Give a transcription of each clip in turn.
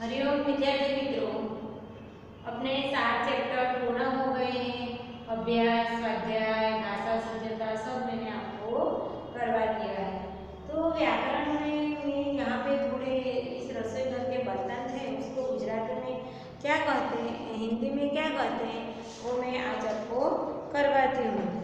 हरिओम विद्यार्थी मित्रों, अपने सात चैप्टर पूर्ण हो गए हैं। अभ्यास, स्वाध्याय भाषा सज्जता, सब मैंने आपको करवा दिया है। तो व्याकरण में में यहाँ पे थोड़े इस रसोई घर के बर्तन थे, उसको गुजराती में क्या कहते हैं, हिंदी में क्या कहते हैं, वो मैं आज आपको करवाती हूँ।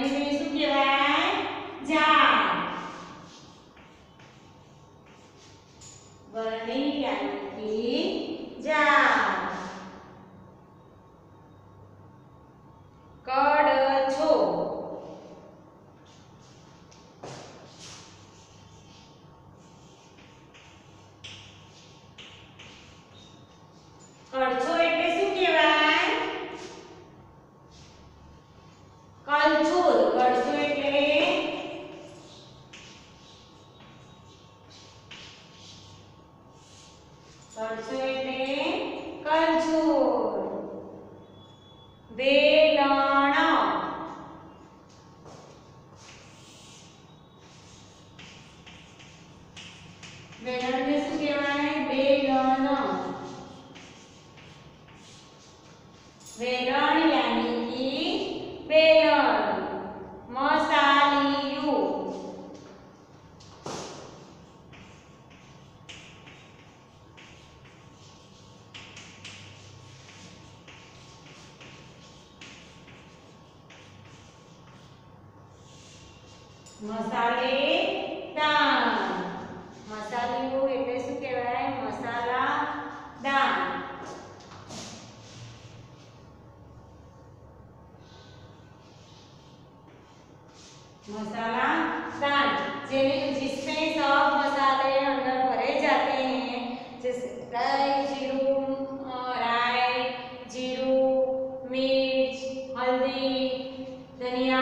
એને શું કહેવાય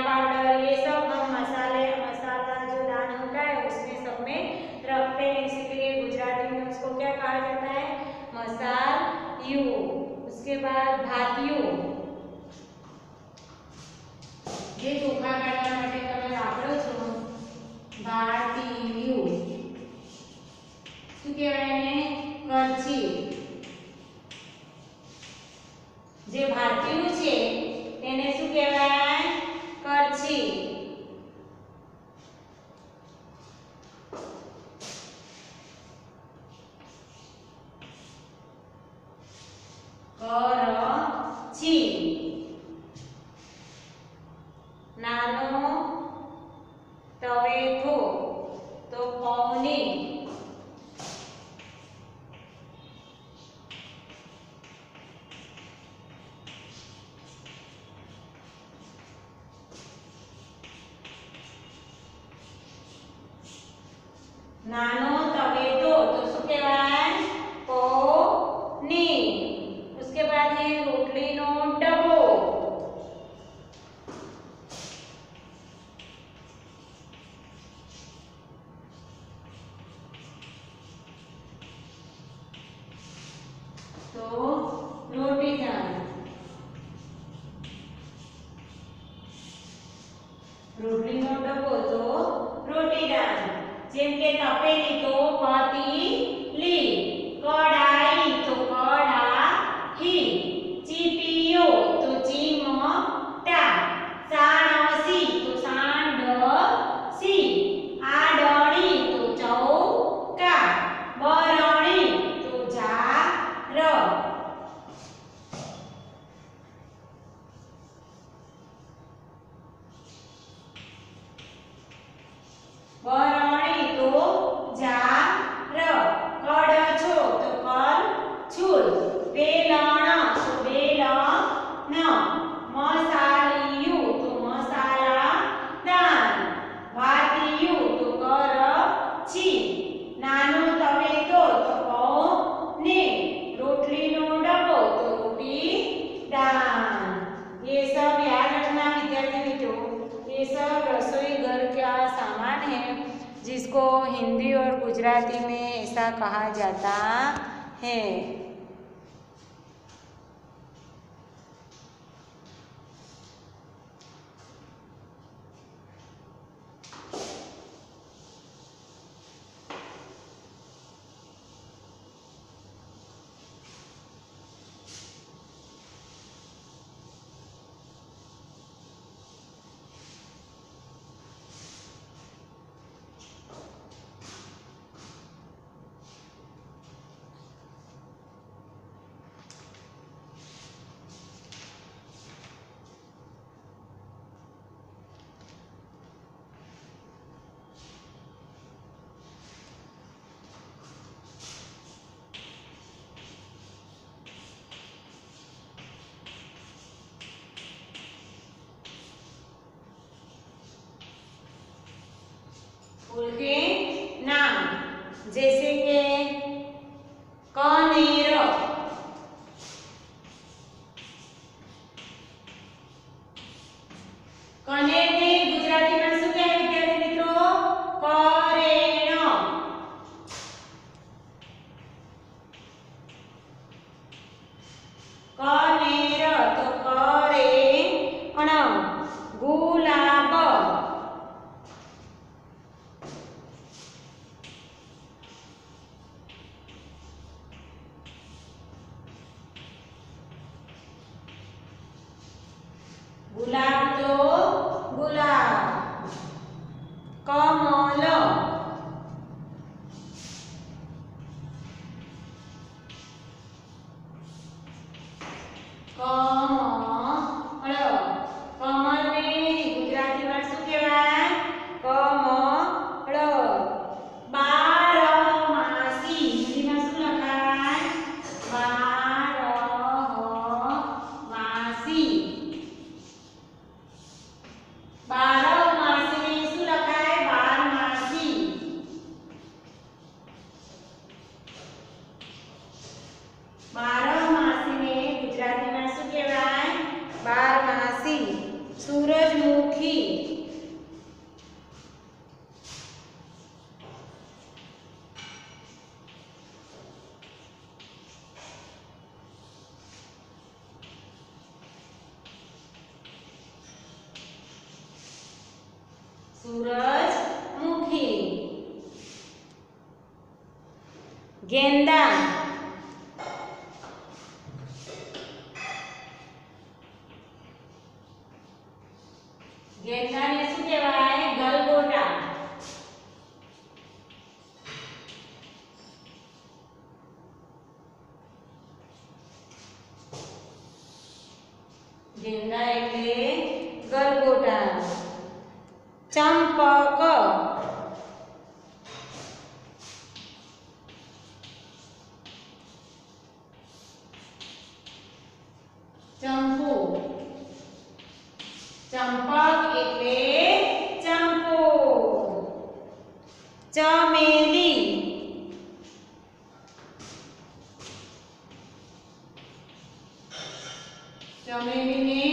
पाउडर, ये सब हम मसाले, मसाला जो दान होता है, उसमें सब में रखते हैं। इसीलिए गुजराती में उसको क्या कहा जाता है? मसाल यू उसके बाद भातियो। જે 难了。啊嘿。Oh. સૂરજમુખી. ગેંદા Jamie.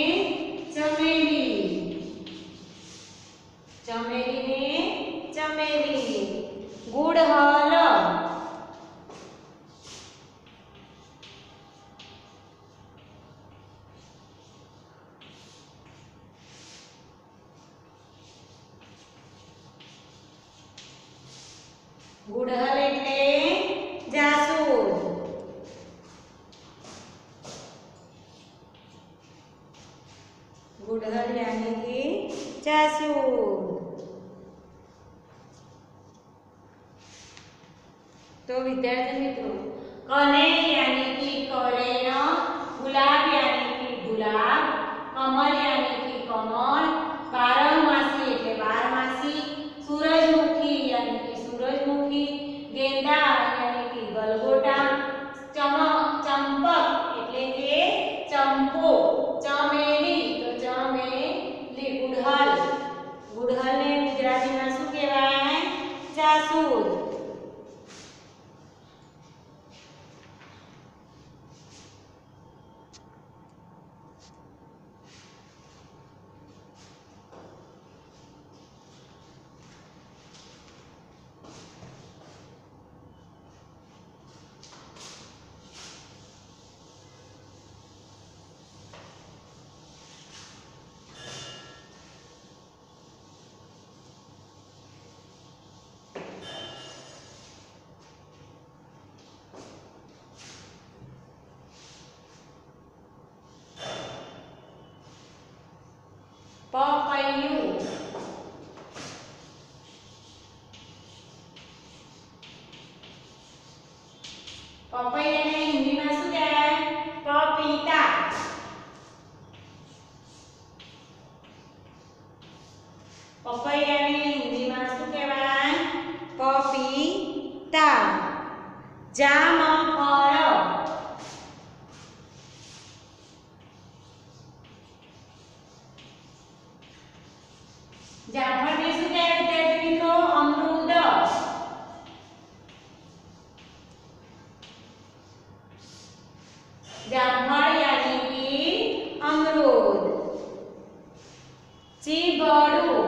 ચીબડું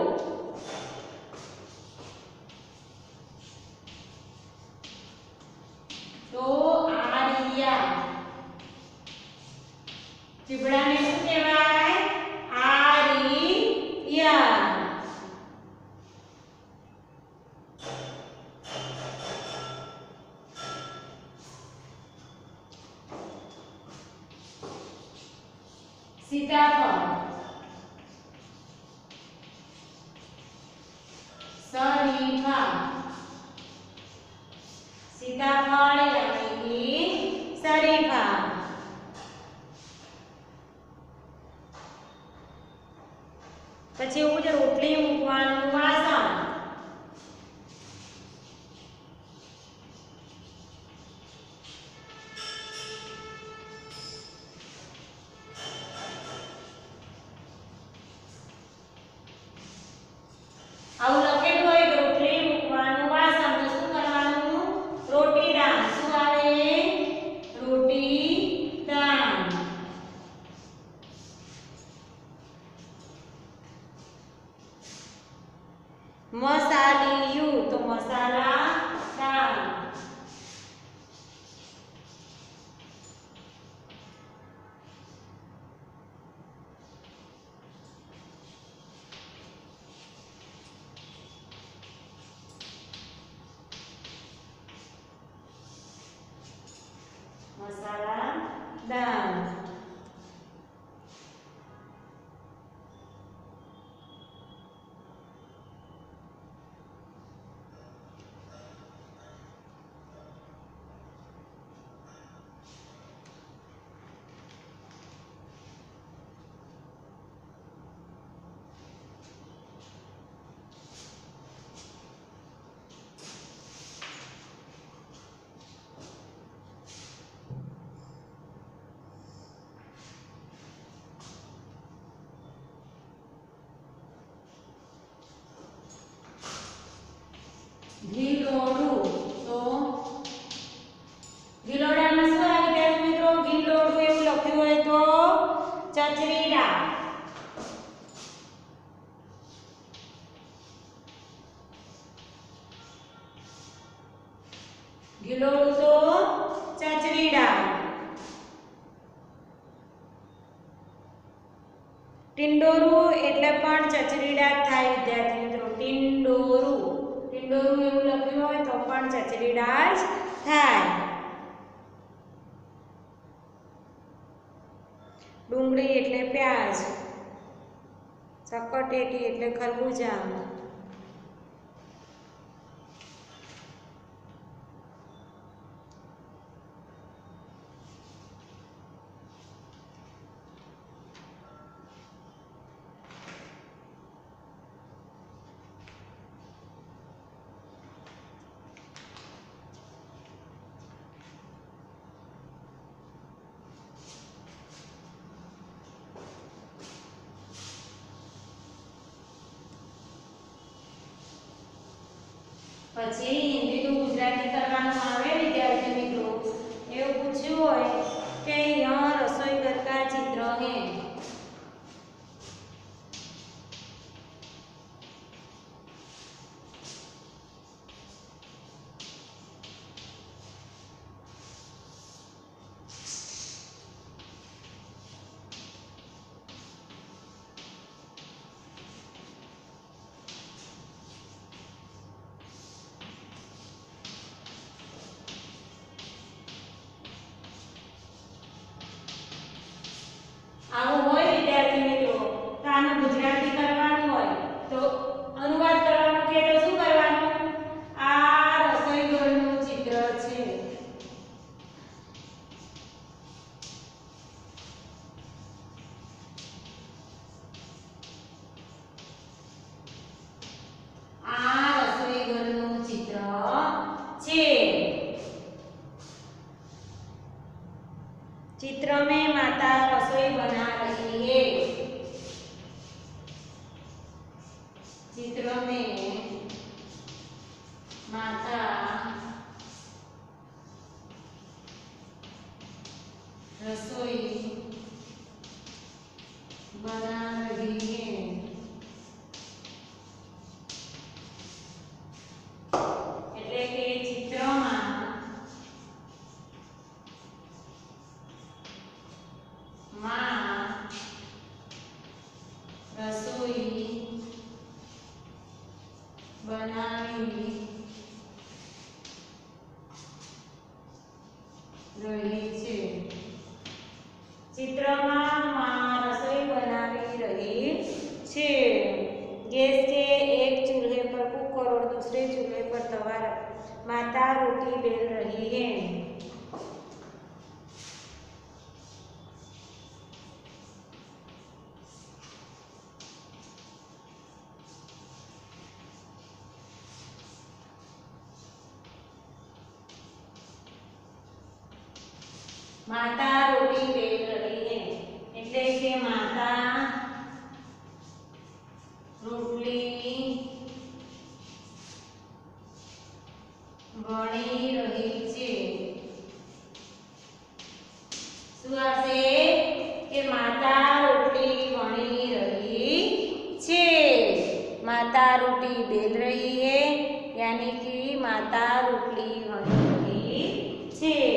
ગીલોડું તો ટિંડોરું એટલે પણ ચચરીડા થાય, વિદ્યાર્થી મિત્રો. ટિંડોરું. ટિંડોરું એવું લખ્યું હોય તો પણ ચચરીડા જ થાય. ડુંગળી એટલે પ્યાજ. ચકટેટી એટલે ખરબૂજા. પછી હિન્દીનું ગુજરાતી કરવાનું આવે, વિદ્યાર્થી મિત્રો? એવું પૂછ્યું હોય કે યહ રસોઈ ઘર ચિત્ર હે? રસોઈ બનાવી માતા રોટી બેલ રહી હે એટલે કે માતા રોટલી વણી રહી છે શું આવશે કે માતા રોટલી વણી રહી છે માતા રોટી બેલ રહી है यानी कि माता रोटली वणी रही છે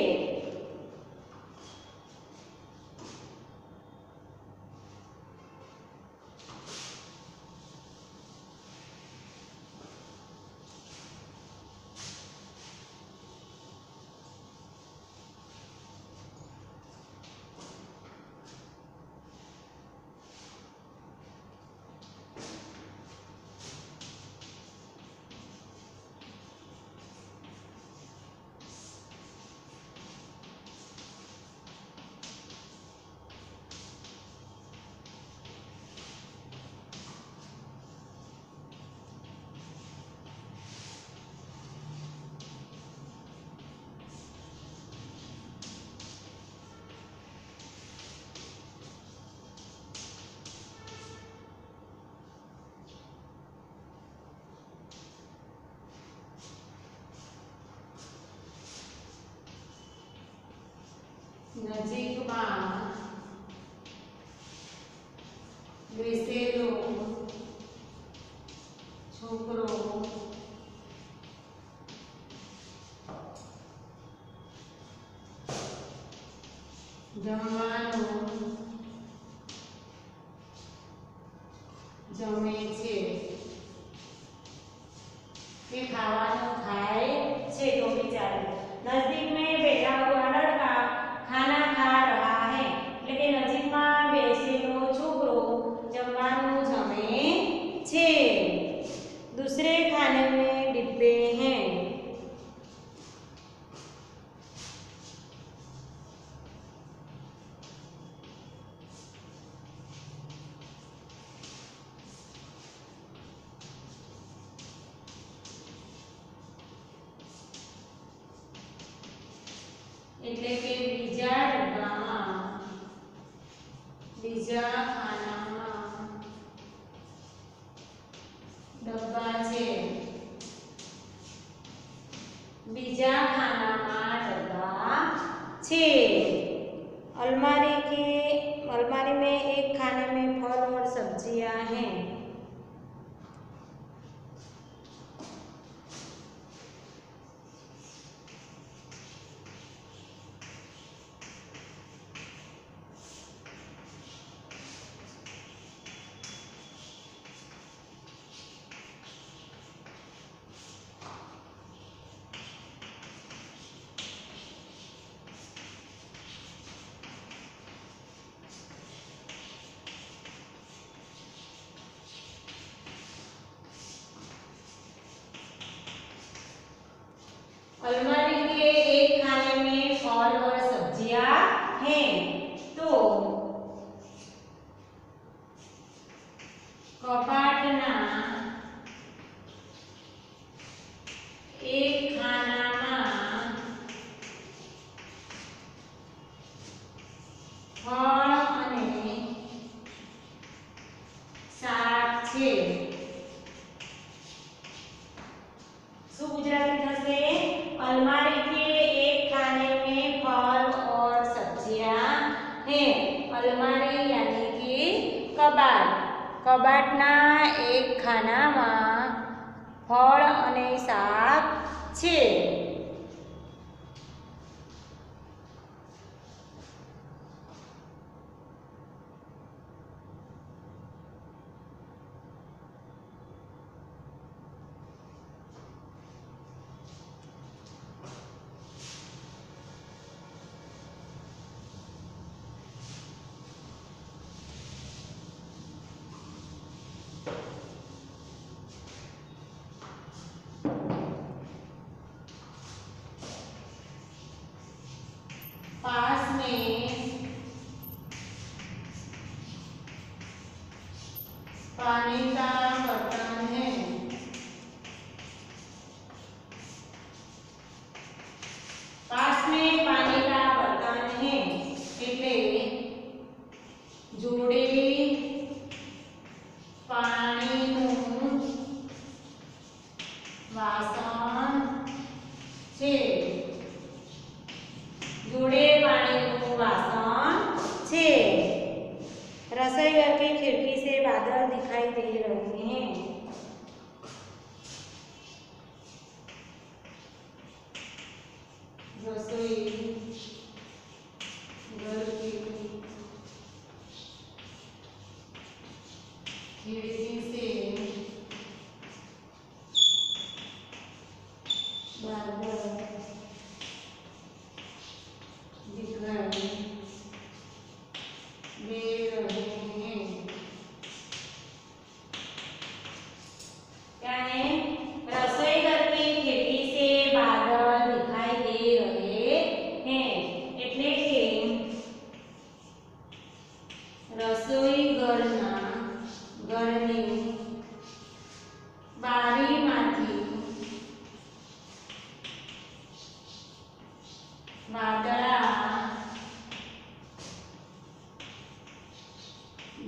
નજીકમાં બેસેલો છોકરો જમવાનું જમે છે. તે ખાવાનું ખાય છે તો વિચારો નજીક Además,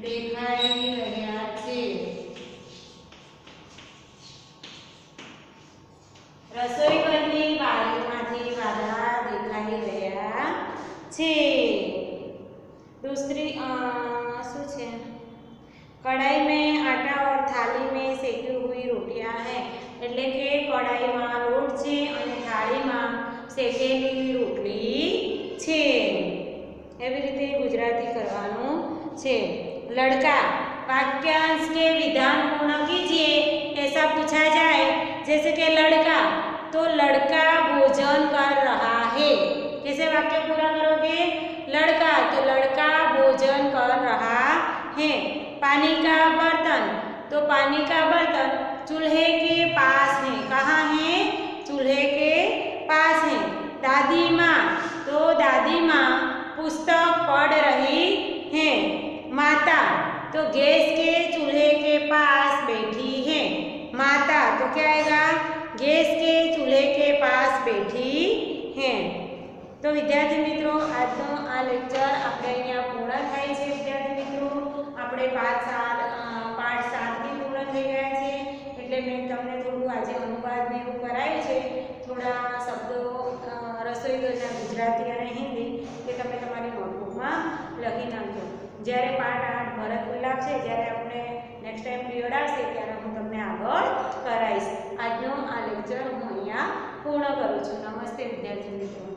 દેખાઈ રહ્યા છે. રસોઈ ઘરની બારીમાંથી વાદળા દેખાઈ રહ્યા છે. पुस्तक पढ़ रही है माता तो गैस के चूल्हे के पास बैठी है माता तो क्या आएगा गैस के चूल्हे के पास बैठी है તો વિદ્યાર્થી મિત્રો આજનો આ લેક્ચર આપણે અહીંયા પૂર્ણ થાય છે વિદ્યાર્થી મિત્રો આપણે પાઠ સાત અ, પાઠ સાત બી પૂર્ણ થઈ ગયા છે એટલે મેં તમને થોડું આજે અનુવાદ ને એવું કરાયું છે થોડા શબ્દો અ, ઘરના ગુજરાતી અને હિન્દી એ તમે તમારી નોટબુકમાં લખી નાખજો. જ્યારે પાઠ આઠ ભરત ગુલાબ છે, જ્યારે આપણે નેક્સ્ટ ટાઈમ પીરિયડ આવશે, ત્યારે હું તમને આગળ કરાવીશ. આજનો આ લેક્ચર હું અહીંયા પૂર્ણ કરું છું. નમસ્તે, વિદ્યાર્થી મિત્રો.